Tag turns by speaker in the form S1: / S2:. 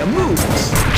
S1: a moves.